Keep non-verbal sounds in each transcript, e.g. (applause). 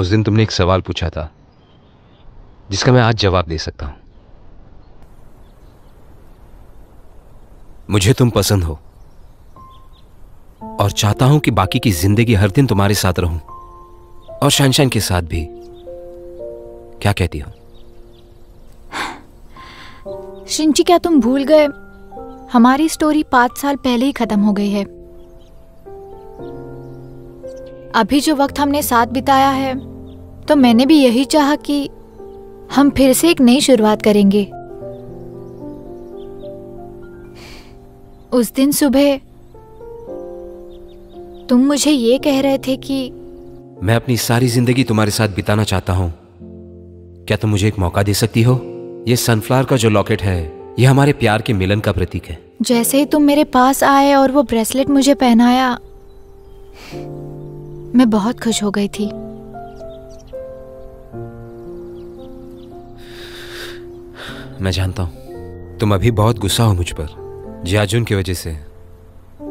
उस दिन तुमने एक सवाल पूछा था जिसका मैं आज जवाब दे सकता हूँ। मुझे तुम पसंद हो और चाहता हूँ कि बाकी की ज़िंदगी हर दिन तुम्हारे साथ रहूँ और शानशान के साथ भी। क्या कहती हो? शिंची क्या तुम भूल गए? हमारी स्टोरी पाँच साल पहले ही खत्म हो गई है। अभी जो वक्त हमने साथ बिताया है तो मैंने भी यही चाहा कि हम फिर से एक नई शुरुआत करेंगे। उस दिन सुबह तुम मुझे ये कह रहे थे कि मैं अपनी सारी ज़िंदगी तुम्हारे साथ बिताना चाहता हूँ। क्या तुम मुझे एक मौका दे सकती हो? ये सनफ्लावर का जो लॉकेट है ये हमारे प्यार के मिलन का प्रतीक है। जैसे ही तुम मेरे पास आए और वो ब्रेसलेट मुझे पहनाया मैं बहुत खुश हो गई थी। मैं जानता हूँ। तुम अभी बहुत गुस्सा हो मुझ पर। जियाजुन की वजह से।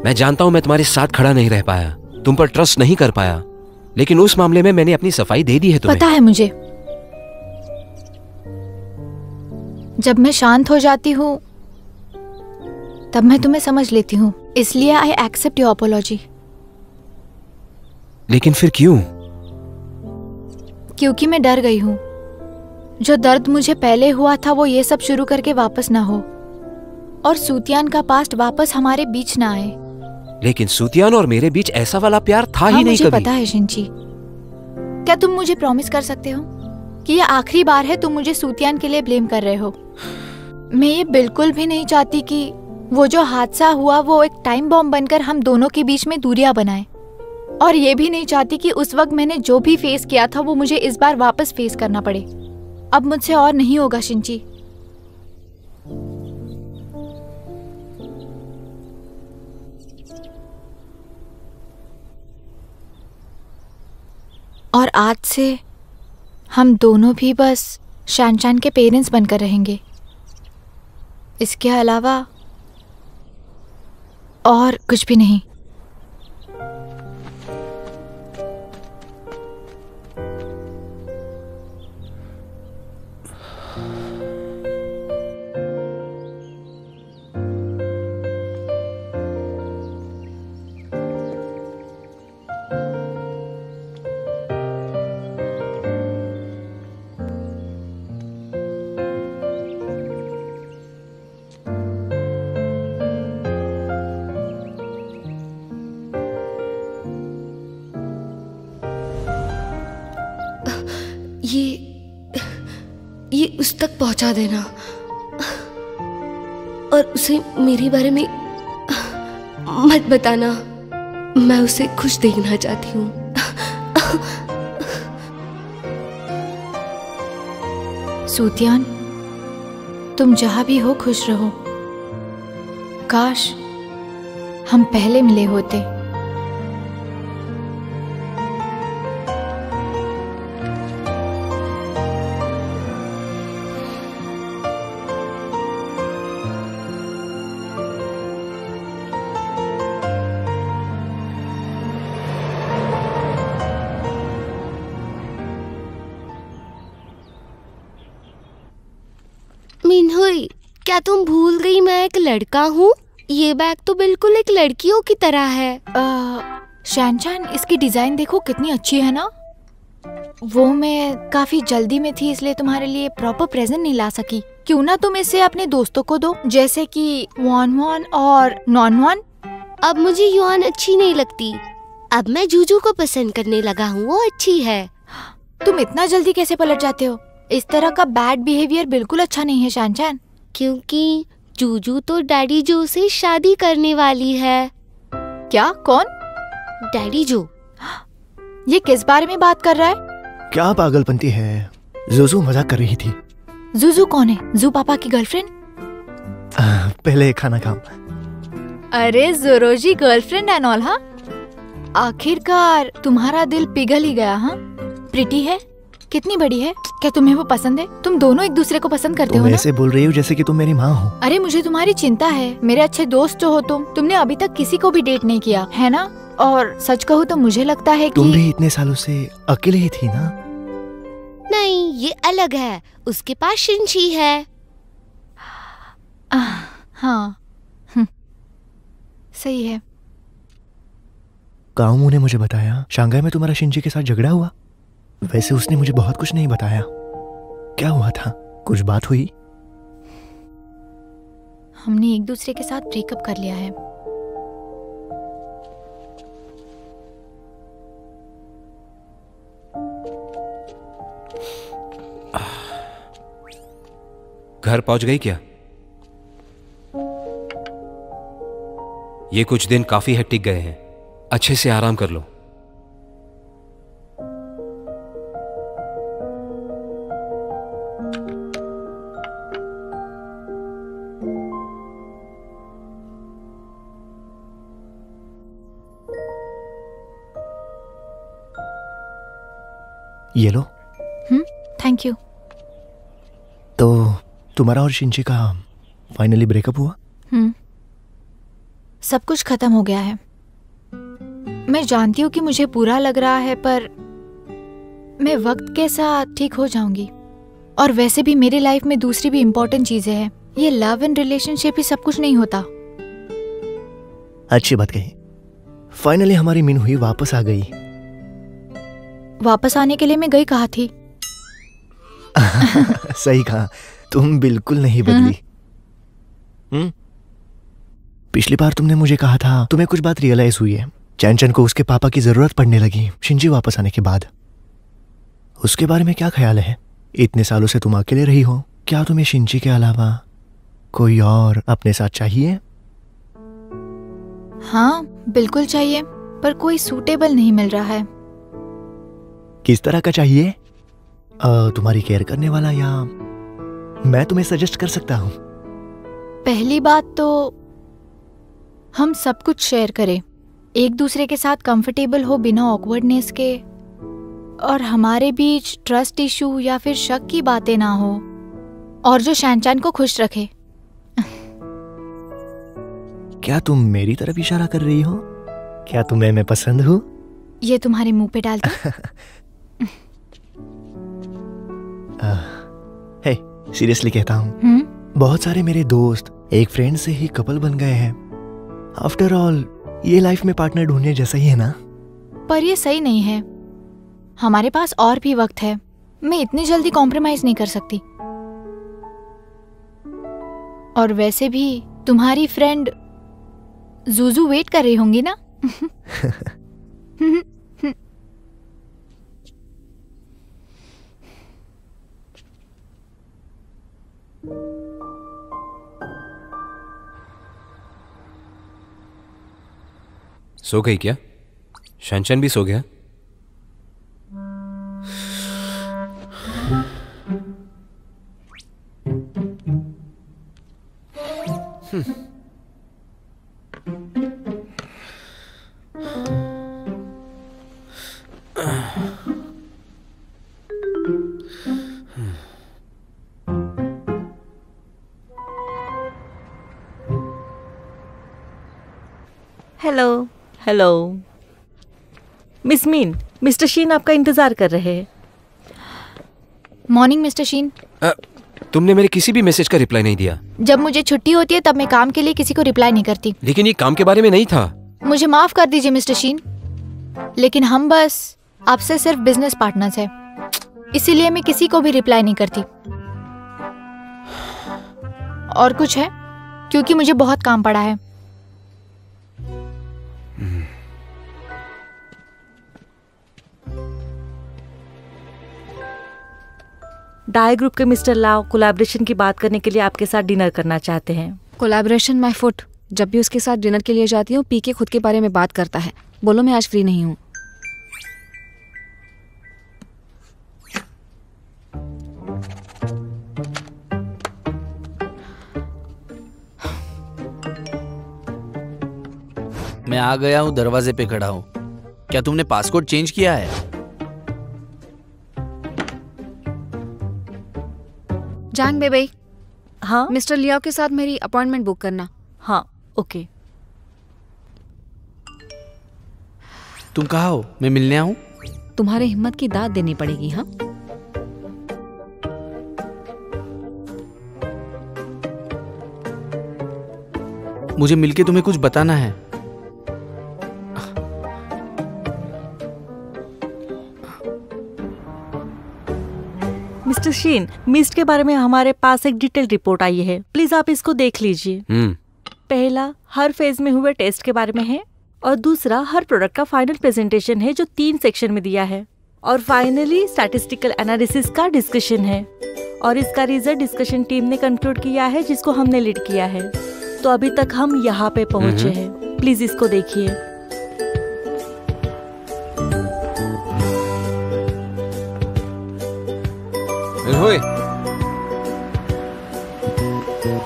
मैं जानता हूँ मैं तुम्हारे साथ खड़ा नहीं रह पाया। तुम पर ट्रस्ट नहीं कर पाया। लेकिन उस मामले में मैंने अपनी सफ़ाई दे दी है तुम्हें। पता है मुझे। जब मैं शांत हो जाती हूँ तब मैं तुम्हें समझ लेती हूँ। इसलिए आई एक्सेप्ट योर अपोलॉजी लेकिन फिर क्यों? क्योंकि मैं डर गई हूँ। जो दर्द मुझे पहले हुआ था वो ये सब शुरू करके वापस ना हो। और सूतियान का पास्ट वापस हमारे बीच ना आए। लेकिन सूतियान और मेरे बीच ऐसा वाला प्यार था हाँ, ही नहीं मुझे कभी। पता है शिंची। क्या तुम मुझे प्रॉमिस कर सकते हो कि ये आखिरी बार है तुम मुझे सूतियान के लिए ब्लेम कर रहे हो? मैं ये बिल्कुल भी नहीं चाहती कि वो जो हादसा हुआ वो एक टाइम बॉम्ब बनकर हम दोनों के बीच में दूरियाँ बनाए। और ये भी नहीं चाहती कि उस वक्त मैंने जो भी फेस किया था, वो मुझे इस बार वापस फेस करना पड़े। अब मुझसे और नहीं होगा, शिंची। और आज से हम दोनों भी बस शानशान के पेरेंट्स बनकर रहेंगे। इसके अलावा और कुछ भी नहीं। पहुँचा देना। और उसे मेरे बारे में मत बताना। मैं उसे खुश देखना चाहती हूँ। सूतियान तुम जहाँ भी हो खुश रहो। काश हम पहले मिले होते। मिनहुई क्या तुम भूल गई मैं एक लड़का हूँ? ये बैग तो बिल्कुल एक लड़कियों की तरह है। शैनशान इसकी डिज़ाइन देखो कितनी अच्छी है ना। वो मैं काफ़ी जल्दी में थी इसलिए तुम्हारे लिए प्रॉपर प्रेजेंट नहीं ला सकी। क्यों ना तुम इसे अपने दोस्तों को दो जैसे कि वॉन वॉन और नॉन वॉन अब मुझे युआन अच्छी नहीं लगती। अब मैं जूजू को पसंद करने लगा हूँ वो अच्छी है। तुम इतना जल्दी कैसे पलट जाते हो? इस तरह का बैड बिहेवियर बिल्कुल अच्छा नहीं है शानचान क्योंकि जूजू तो डैडी जो से शादी करने वाली है। क्या? कौन? डैडी जो। ये किस बारे में बात कर रहा है? क्या पागलपंती है? जुजू मज़ाक कर रही थी। जुजू कौन है? जू पापा की गर्लफ्रेंड पहले खाना खाओ। अरे जोरोजी गर्लफ्रेंड एंड ऑल हाँ? आखिरकार तुम्हारा दिल पिघल ही गया हाँ? प्रिटी है? कितनी बड़ी है? क्या तुम्हें वो पसंद है? तुम दोनों एक दूसरे को पसंद करते तुम हो ना? ऐसे बोल रही हो जैसे कि तुम मेरी माँ हो। अरे मुझे तुम्हारी चिंता है। मेरे अच्छे दोस्त जो हो तुम। तुमने अभी तक किसी को भी डेट नहीं किया है ना? और सच कहूँ तो मुझे लगता है कि... तुम भी इतने सालों से अकेले ही थी ना? नहीं ये अलग है। उसके पास शिंची है। आह, हाँ। हम्म, सही है। कामू ने मुझे बताया शंघाई में तुम्हारा शिंजी के साथ झगड़ा हुआ? वैसे उसने मुझे बहुत कुछ नहीं बताया। क्या हुआ था? कुछ बात हुई? हमने एक दूसरे के साथ ब्रेकअप कर लिया है। घर पहुँच गई क्या? ये कुछ दिन काफ़ी हेक्टिक गए हैं। अच्छे से आराम कर लो। ये लो। थैंक यू तो तुम्हारा और शिंजी का फाइनली ब्रेकअप हुआ? हम्म। सब कुछ खत्म हो गया है। मैं जानती हूँ कि मुझे बुरा लग रहा है पर मैं वक्त के साथ ठीक हो जाऊँगी। और वैसे भी मेरी लाइफ में दूसरी भी इम्पोर्टेंट चीज़ें हैं। ये लव एंड रिलेशनशिप ही सब कुछ नहीं होता। अच्छी बात कही। फाइनली हमारी मीन हुई वापस आ गई। वापस आने के लिए मैं गई कहा थी? (laughs) सही कहा। तुम बिल्कुल नहीं बदली। हम्म? पिछली बार तुमने मुझे कहा था तुम्हें कुछ बात रियलाइज़ हुई है। चैनचन को उसके पापा की ज़रूरत पड़ने लगी शिंजी वापस आने के बाद। उसके बारे में क्या ख्याल है? इतने सालों से तुम अकेले रही हो क्या तुम्हें शिंजी के अलावा कोई और अपने साथ चाहिए? हाँ बिल्कुल चाहिए पर कोई सूटेबल नहीं मिल रहा है। किस तरह का चाहिए? अ, तुम्हारी केयर करने वाला या मैं तुम्हें सजेस्ट कर सकता हूँ? पहली बात तो हम सब कुछ शेयर करें। एक दूसरे के साथ कंफर्टेबल हो बिना ऑकवर्डनेस के और हमारे बीच ट्रस्ट इशू या फिर शक की बातें ना हो और जो शैनचान को खुश रखे। क्या तुम मेरी तरफ़ इशारा कर रही हो? क्या तुम्हें मैं पसंद हूँ? ये तुम्हारे मुँह पे डाल (laughs) हे। सीरियसली कहता हूँ। हम्म? बहुत सारे मेरे दोस्त एक फ्रेंड से ही कपल बन गए हैं। आफ्टर ऑल ये लाइफ में पार्टनर ढूँढने जैसा ही है ना? पर ये सही नहीं है। हमारे पास और भी वक्त है। मैं इतनी जल्दी कॉम्प्रोमाइज नहीं कर सकती। और वैसे भी तुम्हारी फ्रेंड जूजू वेट कर रही होंगी ना? (laughs) (laughs) (laughs) सो गई क्या? शनशन भी सो गया? Hello hello miss Min mister Sheen आपका इंतज़ार कर रहे हैं। मॉर्निंग मिस्टर शीन तुमने मेरे किसी भी मैसेज का रिप्लाई नहीं दिया। जब मुझे छुट्टी होती है तब मैं काम के लिए किसी को रिप्लाई नहीं करती। लेकिन ये काम के बारे में नहीं था। मुझे माफ़ कर दीजिए मिस्टर शीन लेकिन हम बस आपसे सिर्फ़ बिज़नेस पार्टनर्स हैं। इसीलिए मैं किसी को भी रिप्लाई नहीं करती। और कुछ है क्योंकि मुझे बहुत काम पड़ा है। डाई ग्रुप के मिस्टर लाओ कोलैबोरेशन की बात करने के लिए आपके साथ डिनर करना चाहते हैं। कोलैबोरेशन माय फुट जब भी उसके साथ डिनर के लिए जाती हूँ पी के खुद के बारे में बात करता है। बोलो मैं आज फ्री नहीं हूँ। मैं आ गया हूँ दरवाजे पे खड़ा हूँ। क्या तुमने पासपोर्ट चेंज किया है? चांग बेबे। हाँ? मिस्टर लियाओ के साथ मेरी अपॉइंटमेंट बुक करना। हाँ ओके। तुम कहा हो? मैं मिलने आऊँ? तुम्हारे हिम्मत की दाद देनी पड़ेगी हाँ? मुझे मिलके तुम्हें कुछ बताना है। मिस्टर शीन मिस्ट के बारे में हमारे पास एक डिटेल रिपोर्ट आई है। प्लीज़ आप इसको देख लीजिए। हम्म। पहला हर फ़ेज़ में हुए टेस्ट के बारे में है। और दूसरा हर प्रोडक्ट का फाइनल प्रेजेंटेशन है जो तीन सेक्शन में दिया है। और फाइनली स्टैटिस्टिकल एनालिसिस का डिस्कशन है। और इसका रिज़ल्ट डिस्कशन टीम ने कंक्लूड किया है जिसको हमने लीड किया है। तो अभी तक हम यहाँ पे पहुँचे हम्म। हैं। प्लीज़ इसको देखिए।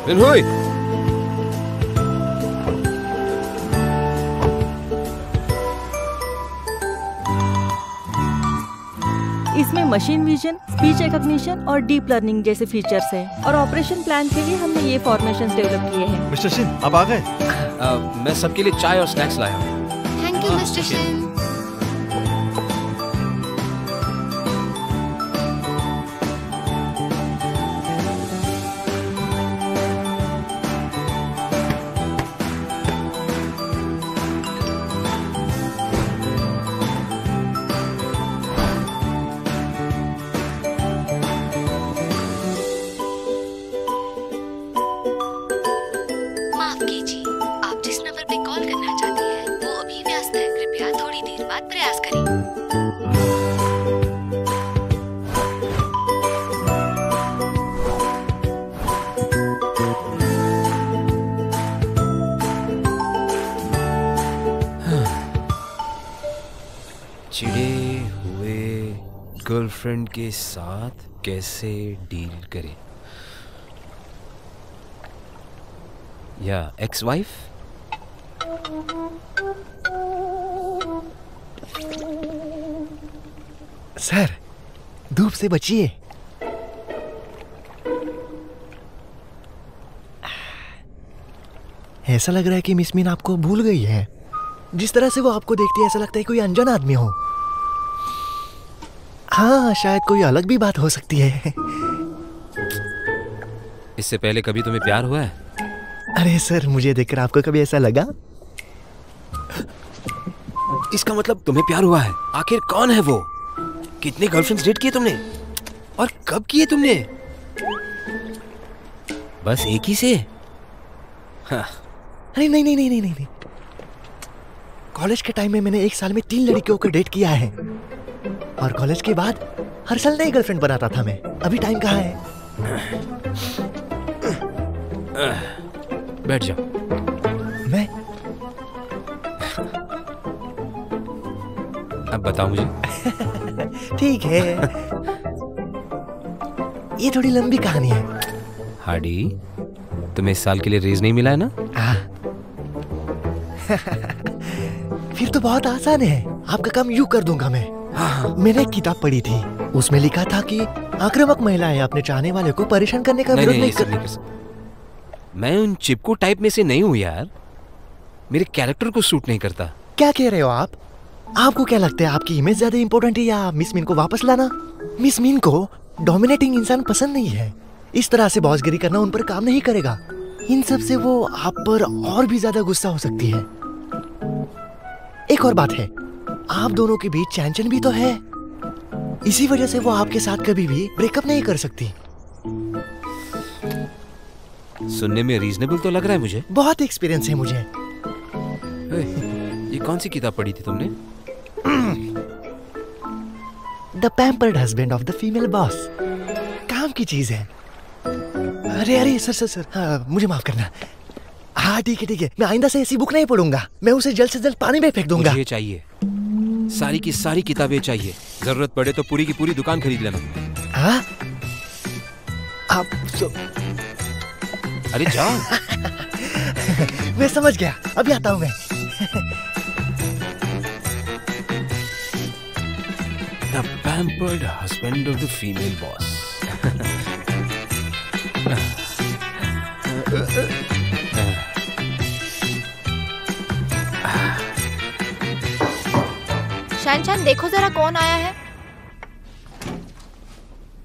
मिनहुई इसमें मशीन विजन स्पीच रिकॉग्निशन और डीप लर्निंग जैसे फीचर्स हैं और ऑपरेशन प्लान के लिए हमने ये फॉर्मेशन डेवलप किए हैं। मिस्टर सिंह आप आ गए? (laughs) मैं सबके लिए चाय और स्नैक्स लाया हूँ। Thank you mister Singh. Girlfriend के साथ कैसे डील करें? या एक्स वाइफ सर, धूप से बचिए। ऐसा लग रहा है कि मिस मीन आपको भूल गई है। जिस तरह से वो आपको देखती है, ऐसा लगता है कोई अनजान आदमी हो। हाँ शायद कोई अलग भी बात हो सकती है। इससे पहले कभी तुम्हें प्यार हुआ है? अरे सर मुझे देखकर आपको कभी ऐसा लगा? इसका मतलब तुम्हें प्यार हुआ है। आखिर कौन है वो? कितने गर्लफ्रेंड्स डेट किए तुमने? और कब किए तुमने? बस एक ही से? हाँ, अरे नहीं नहीं नहीं नहीं नहीं नहीं। कॉलेज के टाइम में मैंने एक साल में तीन लड़कियों को डेट किया है। और कॉलेज के बाद हर साल नई गर्लफ्रेंड बनाता था मैं। अभी टाइम कहाँ है? बैठ जाओ। मैं? अब बताओ मुझे। ठीक है। ये थोड़ी लंबी कहानी है। हार्डी तुम्हें इस साल के लिए रेज नहीं मिला है ना। (laughs) फिर तो बहुत आसान है। आपका काम यूँ कर दूँगा मैं। मैंने एक किताब पढ़ी थी। उसमें लिखा था कि आक्रामक महिलाएँ अपने चाहने वाले को परेशान करने का विरोध नहीं नहीं कर नहीं कर मैं उन चिपकू टाइप में से नहीं हूँ यार। मेरे कैरेक्टर को सूट नहीं करता। क्या कह रहे हो आप? आपको क्या लगता है आपकी इमेज ज़्यादा इंपॉर्टेंट है या मिस मीन को वापस लाना? मिस मीन को डोमिनेटिंग इंसान पसंद नहीं है। इस तरह से बॉसगिरी करना उन पर काम नहीं करेगा। इन सबसे वो आप पर और भी ज़्यादा गुस्सा हो सकती है। एक और बात है आप दोनों के बीच चैंचन भी तो है। इसी वजह से वो आपके साथ कभी भी ब्रेकअप नहीं कर सकती। सुनने में रीजनेबल तो लग रहा है मुझे। बहुत एक्सपीरियंस है मुझे। ये कौन सी किताब पढ़ी थी तुमने? The pampered husband of the female boss काम की चीज़ है। अरे अरे सर सर सर। हाँ, मुझे माफ़ करना। हाँ ठीक है ठीक है। मैं आइंदा से ऐसी बुक नहीं पढ़ूँगा। मैं उसे जल्द से जल्द पानी में फेंक दूँगा। मुझे ये चाहिए। सारी की सारी किताबें चाहिए। ज़रूरत पड़े तो पूरी की पूरी दुकान खरीद लेना। हाँ? आप सो, अरे जाओ (laughs) मैं समझ गया। अभी आता हूँ मैं। The pampered husband of the female boss Shan Shan देखो जरा कौन आया है।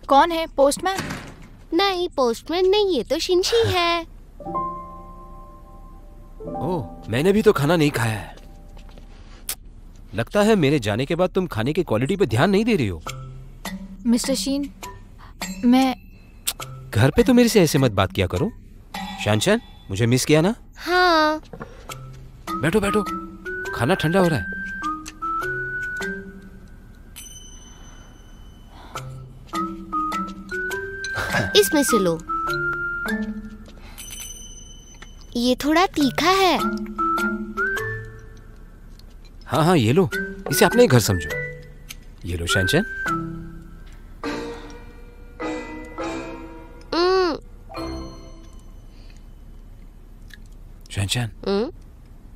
कौन है? पोस्टमैन? नहीं पोस्टमैन नहीं ये तो शिंशी है। ओह मैंने भी तो खाना नहीं खाया है। लगता है मेरे जाने के बाद तुम खाने की क्वालिटी पे ध्यान नहीं दे रही हो। मिस्टर शीन मैं घर पे तो मेरे से ऐसे मत बात किया करो। शान शान मुझे मिस किया ना? हाँ। बैठो बैठो। खाना ठंडा हो रहा है। इसमें से लो। ये थोड़ा तीखा है। हाँ हाँ ये लो। इसे अपने घर समझो। ये लो हम्म, हम्म,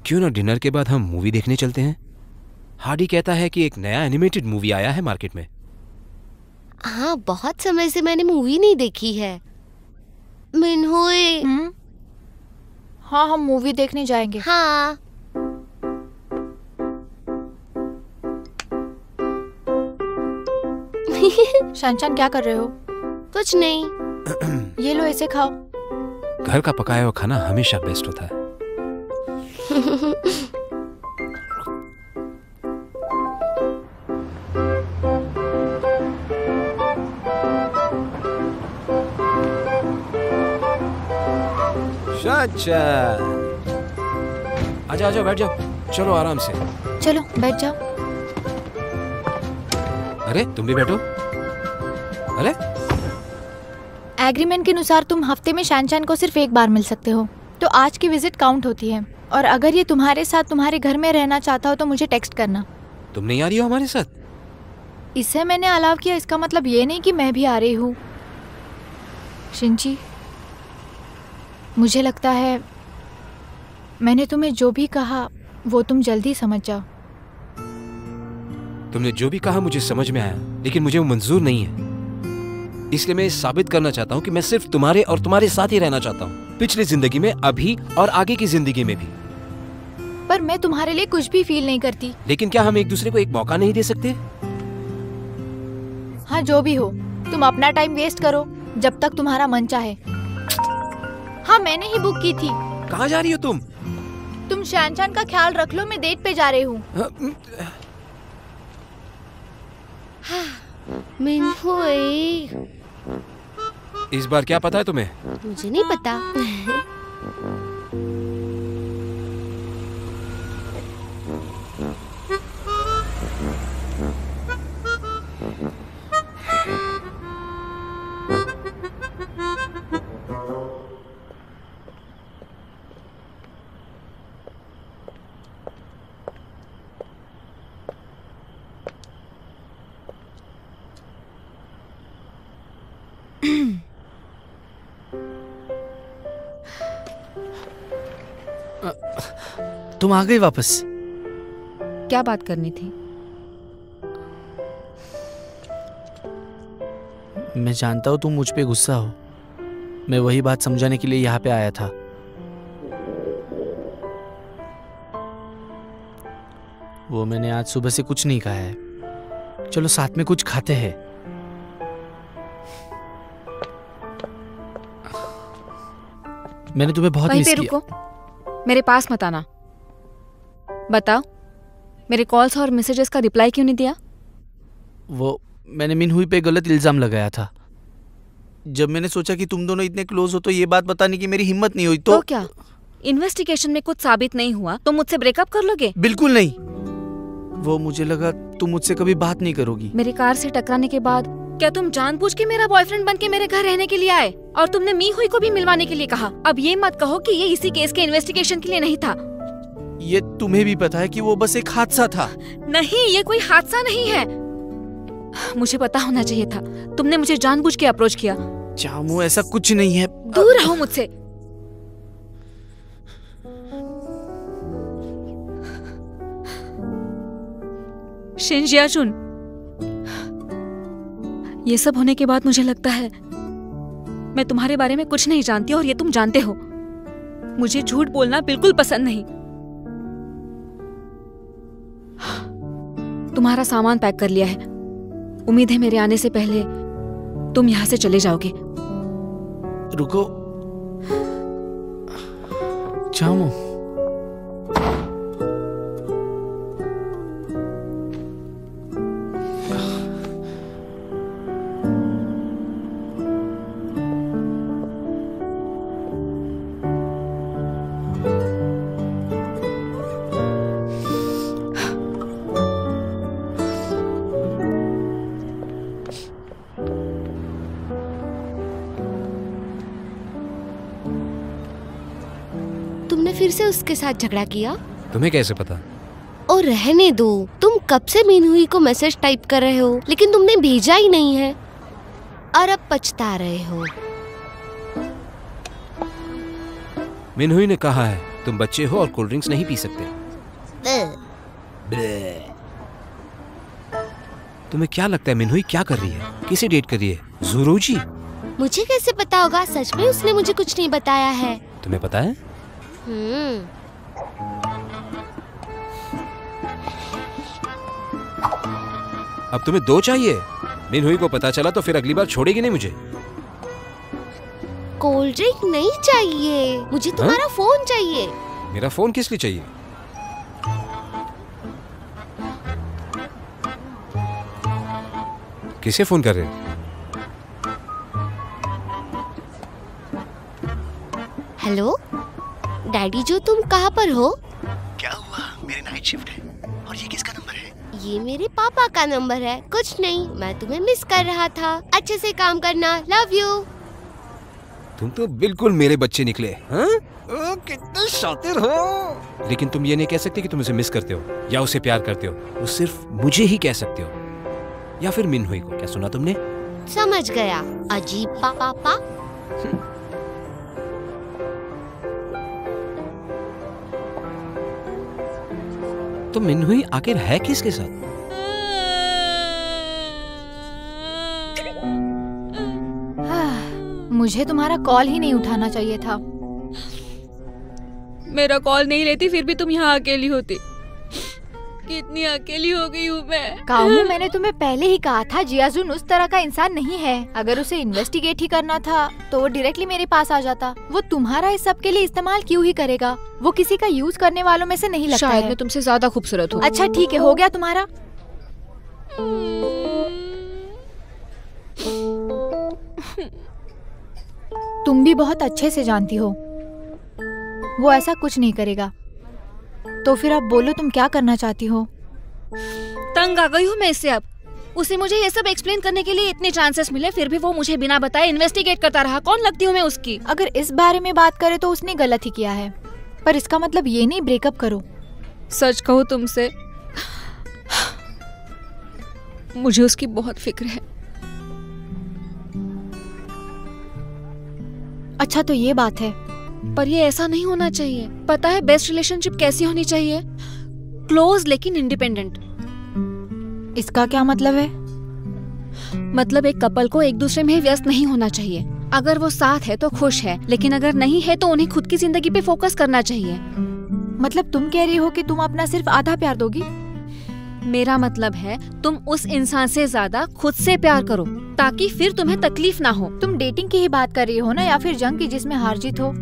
क्यों ना डिनर के बाद हम मूवी देखने चलते हैं? हार्डी कहता है कि एक नया एनिमेटेड मूवी आया है मार्केट में। हाँ बहुत समय से मैंने मूवी नहीं देखी है। मिनहुई हम्म? हाँ हम मूवी देखने जाएँगे। हाँ। शान शान क्या कर रहे हो? कुछ नहीं। ये लो इसे खाओ। घर का पकाया हुआ खाना हमेशा बेस्ट होता है। (laughs) शैनचैन आजा आजा बैठ जाओ। चलो आराम से। चलो बैठ जाओ। अरे तुम भी बैठो। अरे। एग्रीमेंट के अनुसार तुम हफ़्ते में शानशान को सिर्फ़ एक बार मिल सकते हो। तो आज की विज़िट काउंट होती है। और अगर ये तुम्हारे साथ तुम्हारे घर में रहना चाहता हो तो मुझे टेक्स्ट करना। तुम नहीं आ रही हो हमारे साथ? इसे मैंने अलाव किया इसका मतलब ये नहीं कि मैं भी आ रही हूँ। शिंची मुझे लगता है मैंने तुम्हें जो भी कहा वो तुम जल्दी समझ जाओ। तुमने जो भी कहा मुझे समझ में आया लेकिन मुझे वो मंजूर नहीं है। इसलिए मैं साबित करना चाहता हूँ कि मैं सिर्फ़ तुम्हारे और तुम्हारे साथ ही रहना चाहता हूँ पिछली ज़िंदगी में अभी और आगे की ज़िंदगी में भी। पर मैं तुम्हारे लिए कुछ भी फील नहीं करती। लेकिन क्या हम एक दूसरे को एक मौका नहीं दे सकते? हाँ जो भी हो तुम अपना टाइम वेस्ट करो जब तक तुम्हारा मन चाहे। हाँ मैंने ही बुक की थी। कहाँ जा रही हो तुम? तुम शानशान का ख्याल रख लो मैं डेट पे जा रही हूँ। हाँ, इस बार क्या पता है तुम्हें? मुझे नहीं पता। तुम आ गई वापस। क्या बात करनी थी? मैं जानता हूँ तुम मुझ पे गुस्सा हो। मैं वही बात समझाने के लिए यहाँ पे आया था। वो मैंने आज सुबह से कुछ नहीं कहा है। चलो साथ में कुछ खाते हैं। मैंने तुम्हें बहुत मिस किया। रुको। मेरे पास मत आना। बताओ मेरे कॉल्स और मैसेजेस का रिप्लाई क्यों नहीं दिया? वो मैंने मिनहुई पे गलत इल्ज़ाम लगाया था। जब मैंने सोचा कि तुम दोनों इतने क्लोज हो तो ये बात बताने की मेरी हिम्मत नहीं हुई तो, तो, क्या? इन्वेस्टिगेशन में कुछ साबित नहीं हुआ तो मुझसे ब्रेकअप कर लोगे? बिल्कुल नहीं। वो मुझे लगा तुम मुझसे कभी बात नहीं करोगी। मेरी कार से टकराने के बाद क्या तुम जान जानबूझ के मेरा बॉयफ्रेंड बन के मेरे घर रहने के लिए आए? और तुमने मी हुई को भी मिलवाने के लिए कहा। अब ये मत कहो कि ये इसी केस के इन्वेस्टिगेशन के लिए नहीं था। ये तुम्हें भी पता है कि वो बस एक हादसा था। नहीं ये कोई हादसा नहीं है। मुझे पता होना चाहिए था। तुमने मुझे जानबूझ के अप्रोच किया। चामू ऐसा कुछ नहीं है। दूर रहो मुझसे। ये सब होने के बाद मुझे लगता है मैं तुम्हारे बारे में कुछ नहीं जानती और ये तुम जानते हो। मुझे झूठ बोलना बिल्कुल पसंद नहीं। तुम्हारा सामान पैक कर लिया है। उम्मीद है मेरे आने से पहले तुम यहाँ से चले जाओगे। रुको। जामो उसके साथ झगड़ा किया? तुम्हें कैसे पता? और रहने दो। तुम कब से मीनहुई को मैसेज टाइप कर रहे हो? लेकिन तुमने भेजा ही नहीं है। और अब पछता रहे हो। मिनहुई ने कहा है तुम बच्चे हो और कोल्ड ड्रिंक्स नहीं पी सकते। बे। तुम्हें क्या लगता है मिनहुई क्या कर रही है? किसे डेट कर रही है? जूरू जी? मुझे कैसे पता होगा? सच में उसने मुझे कुछ नहीं बताया है। तुम्हें पता है? अब तुम्हें दो चाहिए। मिनहुई को पता चला तो फिर अगली बार छोड़ेगी नहीं मुझे। कोल्ड ड्रिंक नहीं चाहिए। मुझे तुम्हारा फ़ोन चाहिए। मेरा फ़ोन किस लिए चाहिए? किसे फ़ोन कर रहे हो? हेलो? डैडी जो तुम कहाँ पर हो? क्या हुआ? मेरी नाइट शिफ्ट ये मेरे पापा का नंबर है। कुछ नहीं मैं तुम्हें मिस कर रहा था। अच्छे से काम करना। लव यू तुम तो बिल्कुल मेरे बच्चे निकले। हाँ? ओ, कितने शातिर हो। लेकिन तुम ये नहीं कह सकते कि तुम उसे मिस करते हो या उसे प्यार करते हो। वो सिर्फ़ मुझे ही कह सकते हो। या फिर मिनहुई को। क्या सुना तुमने? समझ गया। अजीब पापा। पा पापा तो मिनहुई आखिर है किसके साथ? मुझे तुम्हारा कॉल ही नहीं उठाना चाहिए था। मेरा कॉल नहीं लेती फिर भी तुम यहाँ अकेली होती। कितनी अकेली हो गई हूँ मैं। कामू मैंने तुम्हें पहले ही कहा था जियाजुन उस तरह का इंसान नहीं है। अगर उसे इन्वेस्टिगेट ही करना था तो वो डायरेक्टली मेरे पास आ जाता। वो तुम्हारा इस सब के लिए इस्तेमाल क्यों ही करेगा? वो किसी का यूज़ करने वालों में से नहीं लगता शायद है। मैं तुमसे ज़्यादा खूबसूरत हूँ। अच्छा ठीक है हो गया तुम्हारा। तुम भी बहुत अच्छे से जानती हो। वो ऐसा कुछ नहीं करेगा। तो फिर आप बोलो तुम क्या करना चाहती हो? तंग आ गई हूँ मैं इससे अब। उसे मुझे ये सब एक्सप्लेन करने के लिए इतने चांसेस मिले फिर भी वो मुझे बिना बताए इन्वेस्टिगेट करता रहा। कौन लगती हूँ मैं उसकी? अगर इस बारे में बात करें तो उसने गलत ही किया है। पर इसका मतलब ये नहीं ब्रेकअप करो। सच कहूँ तुमसे मुझे उसकी बहुत फ़िक्र है। अच्छा तो ये बात है। पर ये ऐसा नहीं होना चाहिए। पता है बेस्ट रिलेशनशिप कैसी होनी चाहिए? क्लोज लेकिन इंडिपेंडेंट इसका क्या मतलब है? मतलब एक कपल को एक दूसरे में व्यस्त नहीं होना चाहिए। अगर वो साथ है तो खुश है लेकिन अगर नहीं है तो उन्हें खुद की ज़िंदगी पे फोकस करना चाहिए। मतलब तुम कह रही हो कि तुम अपना सिर्फ़ आधा प्यार दोगी? मेरा मतलब है तुम उस इंसान से ज़्यादा खुद से प्यार करो ताकि फिर तुम्हें तकलीफ़ ना हो। तुम डेटिंग की ही बात कर रही हो ना या फिर जंग की जिसमें हार जीत हो?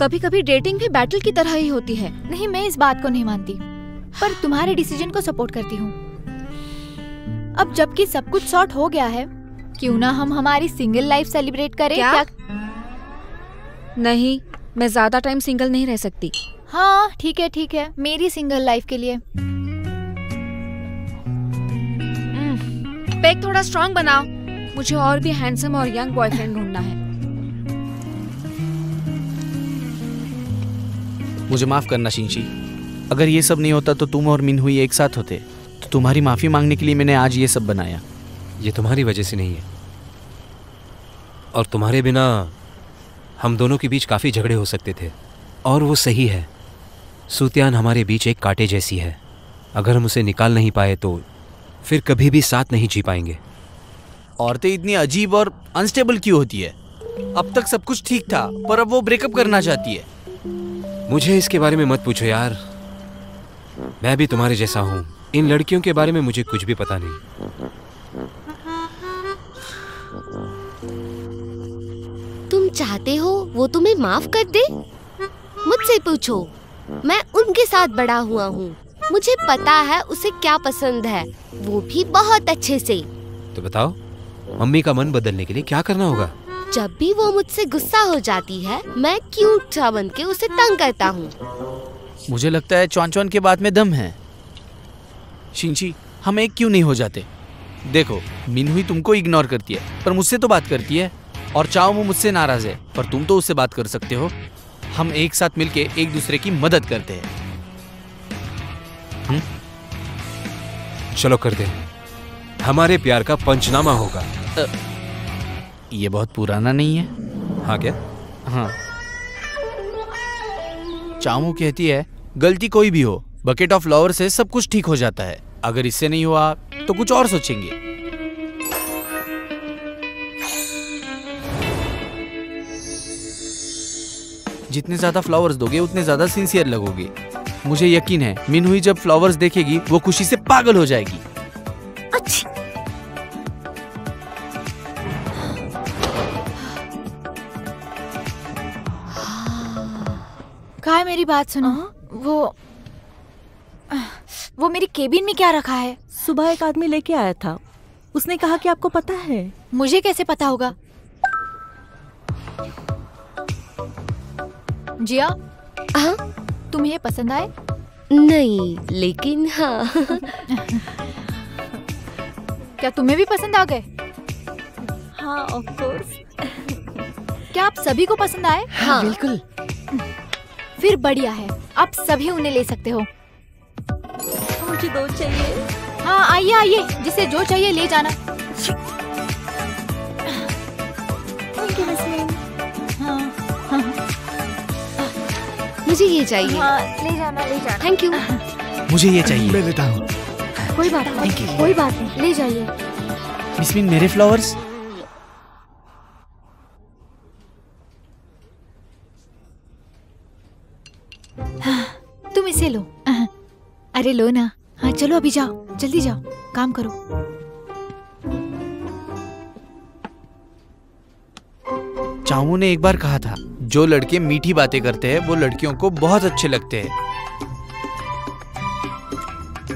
कभी कभी डेटिंग भी बैटल की तरह ही होती है। नहीं मैं इस बात को नहीं मानती। पर तुम्हारे डिसीज़न को सपोर्ट करती हूँ। अब जबकि सब कुछ सॉर्ट हो गया है क्यों ना हम हमारी सिंगल लाइफ सेलिब्रेट करें? क्या? क्या? नहीं मैं ज़्यादा टाइम सिंगल नहीं रह सकती। हाँ ठीक है ठीक है। मेरी सिंगल लाइफ के लिए। पैक थोड़ा स्ट्रांग बनाओ। मुझे और भी हैंडसम और यंग बॉयफ्रेंड ढूंढना है। मुझे माफ़ करना शिंशी। अगर ये सब नहीं होता तो तुम और मिनहुई एक साथ होते। तो तुम्हारी माफ़ी मांगने के लिए मैंने आज ये सब बनाया। ये तुम्हारी वजह से नहीं है। और तुम्हारे बिना हम दोनों के बीच काफ़ी झगड़े हो सकते थे। और वो सही है। सूत्यान हमारे बीच एक कांटे जैसी है। अगर हम उसे निकाल नहीं पाए तो फिर कभी भी साथ नहीं जी पाएँगे। औरतें इतनी अजीब और अनस्टेबल क्यों होती है? अब तक सब कुछ ठीक था पर अब वो ब्रेकअप करना चाहती है। मुझे इसके बारे में मत पूछो यार। मैं भी तुम्हारे जैसा हूँ। इन लड़कियों के बारे में मुझे कुछ भी पता नहीं। तुम चाहते हो वो तुम्हें माफ़ कर दे? मुझसे पूछो। मैं उनके साथ बड़ा हुआ हूँ। मुझे पता है उसे क्या पसंद है। वो भी बहुत अच्छे से। तो बताओ मम्मी का मन बदलने के लिए क्या करना होगा? जब भी वो मुझसे गुस्सा हो जाती है मैं क्यूट सा बन के उसे तंग करता हूँ? मुझे लगता है चौन चौन के बाद में दम है। शिंची हम एक क्यों नहीं हो जाते? देखो मिनहुई तुमको इग्नोर करती है पर मुझसे तो बात करती है और चाहो वो मुझसे नाराज़ है पर तुम तो उससे बात कर सकते हो। हम एक साथ मिलके एक दूसरे की मदद करते हैं। चलो कर दे। हमारे प्यार का पंचनामा होगा। ये बहुत पुराना नहीं है। हाँ क्या? हाँ। चामू कहती है गलती कोई भी हो बकेट ऑफ़ फ्लावर से सब कुछ ठीक हो जाता है। अगर इससे नहीं हुआ तो कुछ और सोचेंगे। जितने ज़्यादा फ्लावर्स दोगे उतने ज़्यादा सिंसियर लगोगे। मुझे यकीन है मिनहुई जब फ्लावर्स देखेगी वो खुशी से पागल हो जाएगी। अच्छी। कहा है मेरी बात सुनो। वो वो मेरी केबिन में क्या रखा है? सुबह एक आदमी लेके आया था। उसने कहा कि आपको पता है। मुझे कैसे पता होगा? जिया हाँ तुम्हें ये पसंद आए? नहीं लेकिन हाँ। क्या तुम्हें भी पसंद आ गए? हाँ ऑफ़ कोर्स क्या आप सभी को पसंद आए? हाँ। बिल्कुल। फिर बढ़िया है। आप सभी उन्हें ले सकते हो। मुझे दो चाहिए। हाँ आइए आइए। जिसे जो चाहिए ले जाना। हाँ मुझे ये चाहिए। हाँ ले जाना ले जाना। थैंक यू मुझे ये चाहिए। मैं लेता हूँ। कोई बात नहीं। कोई बात नहीं। ले जाइए। मिसमिन मेरे फ्लावर्स अरे लो ना। हाँ चलो अभी जाओ। जल्दी जाओ। काम करो। चामू ने एक बार कहा था जो लड़के मीठी बातें करते हैं वो लड़कियों को बहुत अच्छे लगते हैं।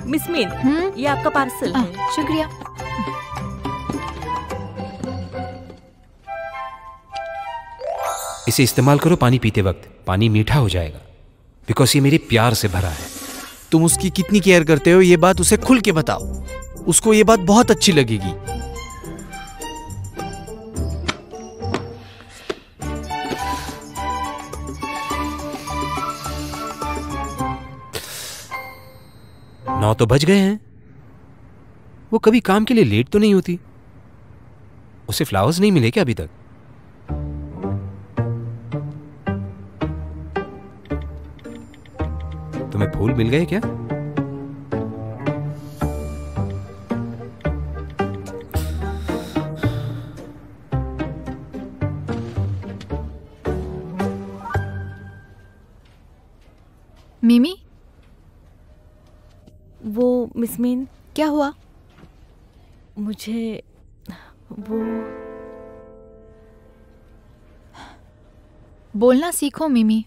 Miss Min hmm? ये आपका पार्सल आ, है। शुक्रिया। इसे इस्तेमाल करो पानी पीते वक्त। पानी मीठा हो जाएगा बिकॉज़ ये मेरे प्यार से भरा है। तुम उसकी कितनी केयर करते हो, ये बात उसे खुल के बताओ। उसको ये बात बहुत अच्छी लगेगी। नौ तो बज गए हैं। वो कभी काम के लिए लेट तो नहीं होती? उसे फ्लावर्स नहीं मिले क्या अभी तक? तुम्हें फूल मिल गए क्या? मिमी? वो मिस मीन क्या हुआ? मुझे वो बोलना सीखो मिमी।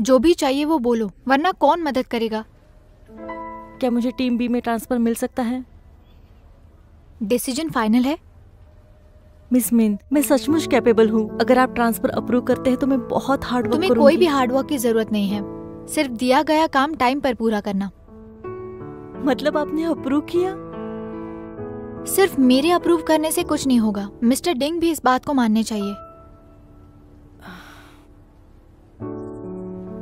जो भी चाहिए वो बोलो वरना कौन मदद करेगा? क्या मुझे टीम बी में ट्रांसफ़र मिल सकता है? डिसीज़न फाइनल है। मिस मीन मैं सचमुच कैपेबल हूँ। अगर आप ट्रांसफ़र अप्रूव करते हैं तो मैं बहुत हार्ड वर्क तुम्हें कोई भी हार्डवर्क की ज़रूरत नहीं है। सिर्फ़ दिया गया काम टाइम पर पूरा करना। मतलब आपने अप्रूव किया? सिर्फ़ मेरे अप्रूव करने से कुछ नहीं होगा। मिस्टर डिंग भी इस बात को मानने चाहिए।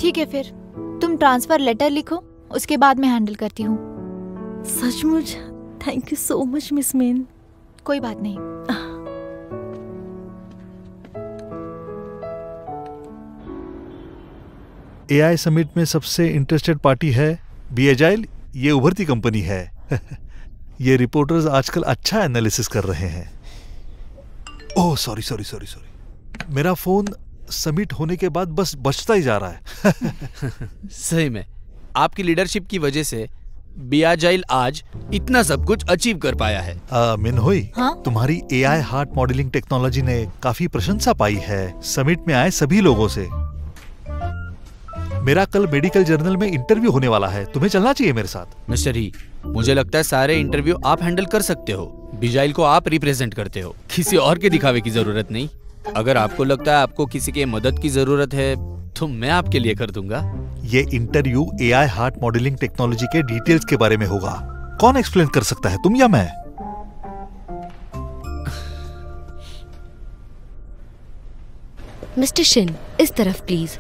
ठीक है फिर। तुम ट्रांसफ़र लेटर लिखो उसके बाद मैं हैंडल करती हूँ। सचमुच? Thank you so much miss Min कोई बात नहीं। एआई समिट में सबसे इंटरेस्टेड पार्टी है बी एजाइल ये उभरती कंपनी है। (laughs) ये रिपोर्टर्स आजकल अच्छा एनालिसिस कर रहे हैं। Oh sorry sorry sorry sorry मेरा फ़ोन समिट होने के बाद बस बचता ही जा रहा है। (laughs) सही में। आपकी लीडरशिप की वजह से बियाजाइल आज इतना सब कुछ अचीव कर पाया है। आ, मिनहोई हाँ? तुम्हारी एआई हार्ट मॉडलिंग टेक्नोलॉजी ने काफ़ी प्रशंसा पाई है। समिट में आए सभी लोगों से। मेरा कल मेडिकल जर्नल में इंटरव्यू होने वाला है। तुम्हें चलना चाहिए मेरे साथ। मिस्टर ही मुझे लगता है सारे इंटरव्यू आप हैंडल कर सकते हो। बिजाइल को आप रिप्रेजेंट करते हो। किसी और के दिखावे की ज़रूरत नहीं। अगर आपको लगता है आपको किसी के मदद की ज़रूरत है तो मैं आपके लिए कर दूँगा। ये interview A I heart modelling technology के डिटेल्स के बारे में होगा। कौन एक्सप्लेन कर सकता है तुम या मैं? मिस्टर शिन इस तरफ़ प्लीज़।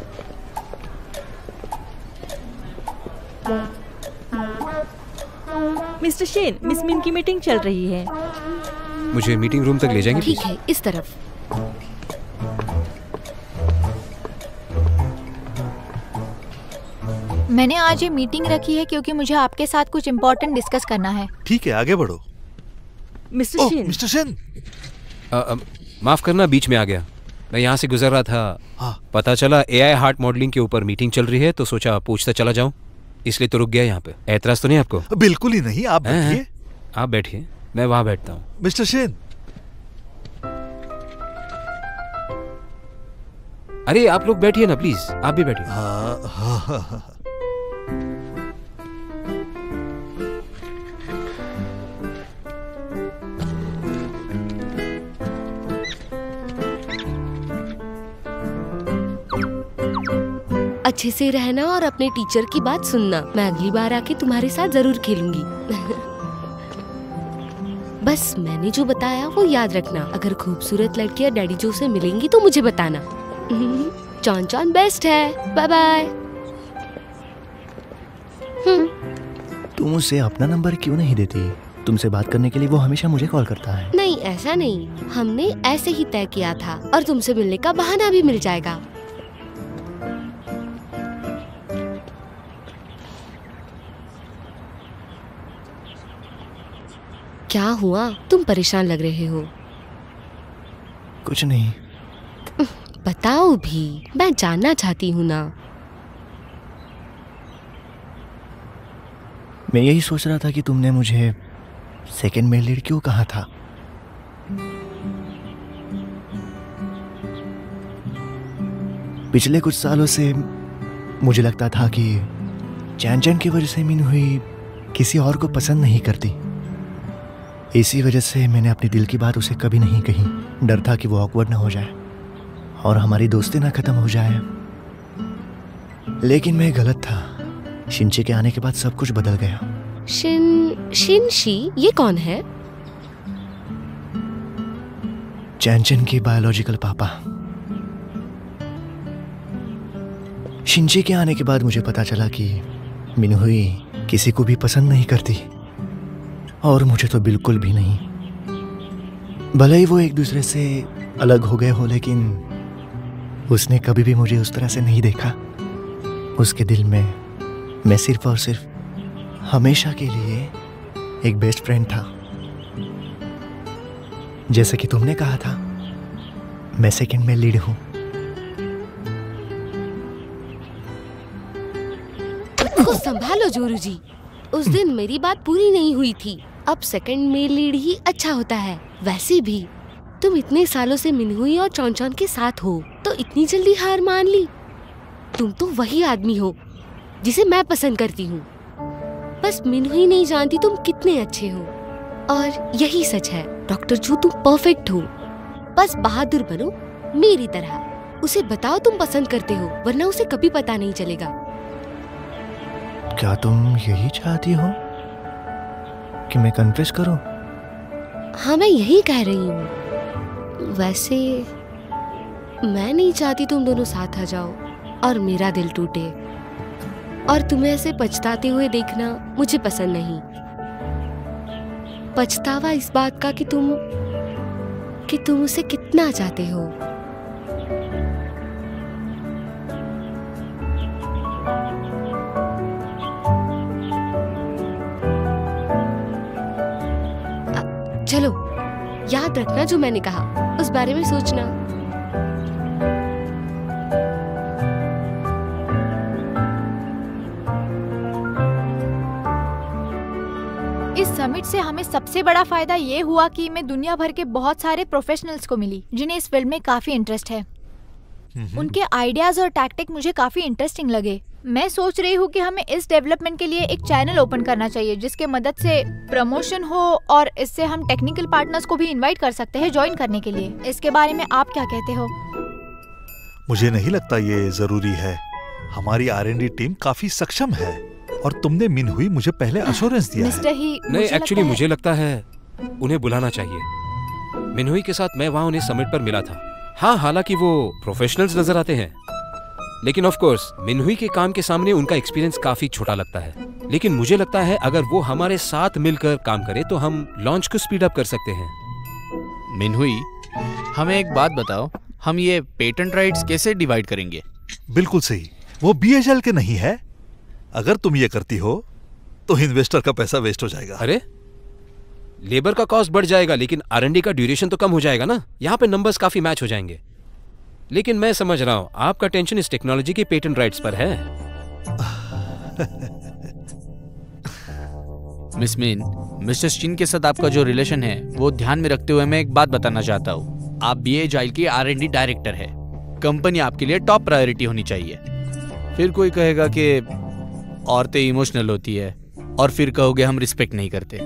मिस्टर शेन मिस मिन की मीटिंग चल रही है। मुझे मीटिंग रूम तक ले जाएँगे ठीक है इस तरफ़। मैंने आज ये मीटिंग रखी है क्योंकि मुझे आपके साथ कुछ इम्पोर्टेंट डिस्कस करना है। ठीक है आगे बढ़ो। Mister oh, Shen mister Sen माफ़ करना बीच में आ गया। मैं यहाँ से गुजर रहा था। हाँ। पता चला एआई हार्ट मॉडलिंग के ऊपर मीटिंग चल रही है तो सोचा पूछता चला जाऊँ। इसलिए तो रुक गया यहाँ पे। ऐतराज तो नहीं आपको? बिल्कुल ही नहीं आप बैठिए। आप बैठिए मैं वहाँ बैठता हूँ। मिस्टर सेन अरे आप लोग बैठिए ना प्लीज़ आप भी बैठिए। हाँ, हाँ, हाँ, हाँ। अच्छे से रहना और अपने टीचर की बात सुनना। मैं अगली बार आके तुम्हारे साथ ज़रूर खेलूँगी। बस मैंने जो बताया वो याद रखना। अगर खूबसूरत लड़कियाँ डैडी जो से मिलेंगी तो मुझे बताना। चौन चौन बेस्ट है। बाय बाय तुम उसे अपना नंबर क्यों नहीं देती? तुमसे बात करने के लिए वो हमेशा मुझे कॉल करता है। नहीं ऐसा नहीं। हमने ऐसे ही तय किया था। और तुमसे मिलने का बहाना भी मिल जाएगा। क्या हुआ? तुम परेशान लग रहे हो। कुछ नहीं। बताओ भी मैं जानना चाहती हूँ ना। मैं यही सोच रहा था कि तुमने मुझे सेकंड मेल लीड क्यों कहा था? पिछले कुछ सालों से मुझे लगता था कि चैन चैन की वजह से मीन हुई किसी और को पसंद नहीं करती। इसी वजह से मैंने अपने दिल की बात उसे कभी नहीं कही। डर था कि वो ऑकवर्ड ना हो जाए और हमारी दोस्ती ना खत्म हो जाए। लेकिन मैं गलत था। शिंची के आने के बाद सब कुछ बदल गया। शिन शिनशी ये कौन है? चैनचन के बायोलॉजिकल पापा। शिंची के आने के बाद मुझे पता चला कि मिनहुई किसी को भी पसंद नहीं करती। और मुझे तो बिल्कुल भी नहीं। भले ही वो एक दूसरे से अलग हो गए हो, लेकिन उसने कभी भी मुझे उस तरह से नहीं देखा। उसके दिल में, मैं सिर्फ़ और सिर्फ़ हमेशा के लिए एक बेस्ट फ्रेंड था। जैसे कि तुमने कहा था, मैं सेकंड में लीड हूँ। संभालो जोरू जी। उस दिन मेरी बात पूरी नहीं हुई थी। अब सेकंड में लीड ही अच्छा होता है। वैसे भी, तुम इतने सालों से मिनहुई और चौन चौन के साथ हो तो इतनी जल्दी हार मान ली। तुम तो वही आदमी हो, जिसे मैं पसंद करती हूँ। बस मिनहुई नहीं जानती तुम कितने अच्छे हो। और यही सच है, डॉक्टर जू, तुम परफेक्ट हो। बस बहादुर बनो, मेरी तरह। उसे बताओ तुम पसंद करते हो, वरना उसे कभी पता नहीं चलेगा। क्या तुम यही चाहती हो? कि मैं कन्फेस करूँ? हाँ मैं यही कह रही हूँ। वैसे, मैं नहीं चाहती तुम दोनों साथ आ जाओ और मेरा दिल टूटे। और तुम्हें ऐसे पछताते हुए देखना मुझे पसंद नहीं। पछतावा इस बात का कि तुम कि तुम उसे कितना चाहते हो। चलो याद रखना जो मैंने कहा उस बारे में सोचना। इस समिट से हमें सबसे बड़ा फ़ायदा ये हुआ कि मैं दुनिया भर के बहुत सारे प्रोफेशनल्स को मिली जिन्हें इस फ़ील्ड में काफ़ी इंटरेस्ट है। हम्म। उनके आइडियाज़ और टैक्टिक मुझे काफ़ी इंटरेस्टिंग लगे। मैं सोच रही हूँ कि हमें इस डेवलपमेंट के लिए एक चैनल ओपन करना चाहिए जिसके मदद से प्रमोशन हो और इससे हम टेक्निकल पार्टनर्स को भी इनवाइट कर सकते हैं ज्वाइन करने के लिए। इसके बारे में आप क्या कहते हो? मुझे नहीं लगता ये ज़रूरी है। हमारी आर टीम काफ़ी सक्षम है और तुमने मिन हुई मुझे पहले अश्योरेंस दिया है। मिस्टर ही नहीं मुझे एक्चुअली है- मुझे लगता है उन्हें बुलाना चाहिए। मिनहुई के साथ मैं वहाँ उन्हें समिट पर मिला था। हाँ हालाँकि वो प्रोफेशनल्स नज़र आते हैं। लेकिन ऑफ़ कोर्स मिनहुई के काम के सामने उनका एक्सपीरियंस काफ़ी छोटा लगता है। लेकिन मुझे लगता है अगर वो हमारे साथ मिलकर काम करे तो हम लॉन्च को स्पीड अप कर सकते हैं। मिनहुई हमें एक बात बताओ हम ये पेटेंट राइट्स कैसे डिवाइड करेंगे? बिल्कुल सही। वो बी के नहीं है। अगर तुम ये करती हो तो इन्वेस्टर का पैसा वेस्ट हो जाएगा। अरे लेबर का कॉस्ट बढ़ जाएगा लेकिन आर का ड्यूरेशन तो कम हो जाएगा ना? यहाँ पे नंबर्स काफ़ी मैच हो जाएँगे। लेकिन मैं समझ रहा हूँ आपका टेंशन इस टेक्नोलॉजी के पेटेंट राइट्स पर है। मिस मीन मिस्टर चिन के साथ आपका जो रिलेशन है वो ध्यान में रखते हुए मैं एक बात बताना चाहता हूँ। आप बी ए जाइल की आर एंड डायरेक्टर है। कंपनी आपके लिए टॉप प्रायोरिटी होनी चाहिए। फिर कोई कहेगा कि औरतें इमोशनल होती है और फिर कहोगे हम रिस्पेक्ट नहीं करते।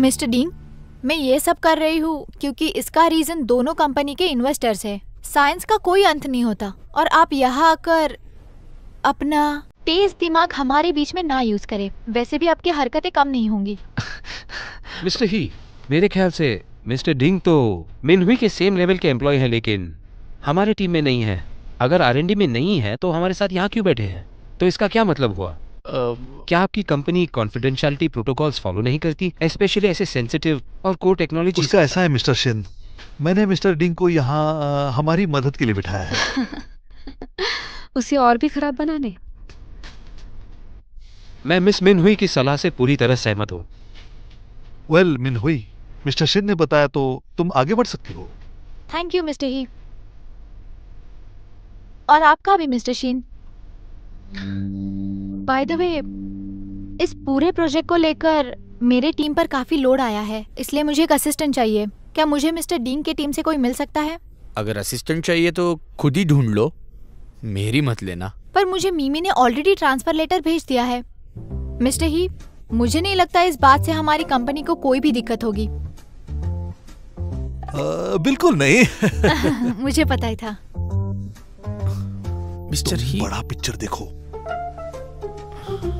मिस्टर डीन मैं ये सब कर रही हूँ क्योंकि इसका रीजन दोनों कंपनी के इन्वेस्टर्स है। साइंस का कोई अंत नहीं होता और आप यहाँ आकर अपना तेज दिमाग हमारे बीच में ना यूज़ करें। वैसे भी आपकी हरकतें कम नहीं होंगी। (laughs) मिस्टर ही, मेरे ख्याल से मिस्टर डिंग तो मिनहुई के सेम लेवल के एम्प्लॉय हैं, लेकिन हमारे टीम में नहीं है। अगर आर में नहीं है तो हमारे साथ यहाँ क्यों बैठे हैं? तो इसका क्या मतलब हुआ? क्या आपकी कंपनी कॉन्फिडेंशियलिटी प्रोटोकॉल्स फॉलो नहीं करती स्पेशली ऐसे सेंसिटिव और कोर टेक्नोलॉजी उसका ऐसा है मिस्टर शिन मैंने मिस्टर डिंग को यहाँ हमारी मदद के लिए बिठाया है। (laughs) उसे और भी खराब बनाने। मैं मिस मिनहुई की सलाह से पूरी तरह सहमत हूँ। वेल मिन हुई। मिस्टर शिन ने बताया तो तुम आगे बढ़ सकती हो। Thank you mister He. और आपका भी mister Shin by the way इस पूरे प्रोजेक्ट को लेकर मेरे टीम पर काफ़ी लोड आया है इसलिए मुझे एक असिस्टेंट चाहिए। क्या मुझे मिस्टर डीन की टीम से कोई मिल सकता है? अगर असिस्टेंट चाहिए तो खुद ही ढूंढ लो मेरी मत लेना। पर मुझे मीमी ने ऑलरेडी ट्रांसफ़र लेटर भेज दिया है। मिस्टर ही मुझे नहीं लगता इस बात से हमारी कंपनी को कोई भी दिक्कत होगी। अ, बिल्कुल नहीं। (laughs) मुझे पता ही था। मिस्टर ही बड़ा पिक्चर देखो। Thank (laughs) you.